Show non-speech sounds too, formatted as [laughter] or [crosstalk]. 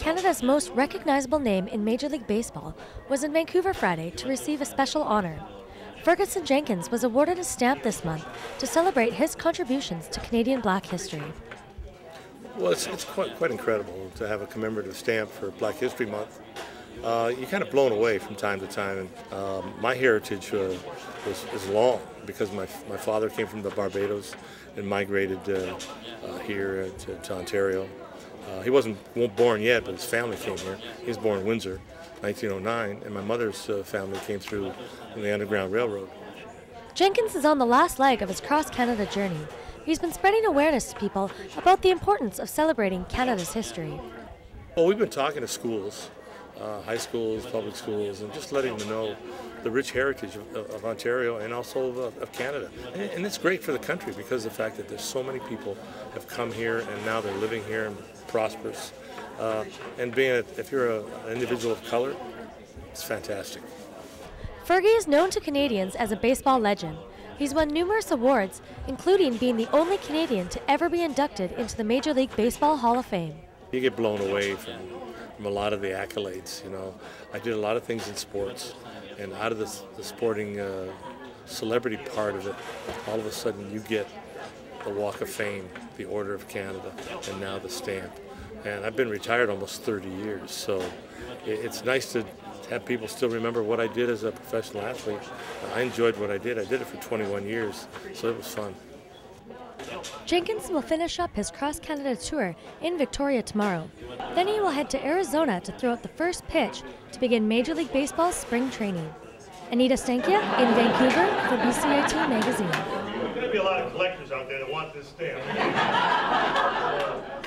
Canada's most recognizable name in Major League Baseball, was in Vancouver Friday to receive a special honor. Ferguson Jenkins was awarded a stamp this month to celebrate his contributions to Canadian black history. Well, it's, it's quite, quite incredible to have a commemorative stamp for Black History Month. Uh, you're kind of blown away from time to time. And um, my heritage uh, was, is long because my, my father came from the Barbados and migrated uh, uh here to, to Ontario. Uh, he wasn't born yet, but his family came here. He was born in Windsor, 1909, and my mother's uh, family came through the Underground Railroad. Jenkins is on the last leg of his cross Canada journey he's been spreading awareness to people about the importance of celebrating Canada's history. Well, we've been talking to schools, uh, high schools, public schools, and just letting them know the rich heritage of, of Ontario and also of, of Canada. And, and, it's great for the country because of the fact that there's so many people have come here and now they're living here and prosperous. Uh, and being, a, if you're a, an individual of color, it's fantastic. Fergie is known to Canadians as a baseball legend. He's won numerous awards, including being the only Canadian to ever be inducted into the Major League Baseball Hall of Fame. You get blown away from, from a lot of the accolades. You know, I did a lot of things in sports, and out of the, the sporting uh, celebrity part of it, all of a sudden you get the Walk of Fame, the Order of Canada, and now the stamp. And I've been retired almost 30 years, so it's nice to have people still remember what I did as a professional athlete. I enjoyed what I did. I did it for 21 years, so it was fun. Jenkins will finish up his Cross Canada tour in Victoria tomorrow. Then he will head to Arizona to throw out the first pitch to begin Major League Baseball's spring training. Anita Sthankiya in Vancouver for BCIT Magazine. There's going to be a lot of collectors out there that want this stamp. [laughs]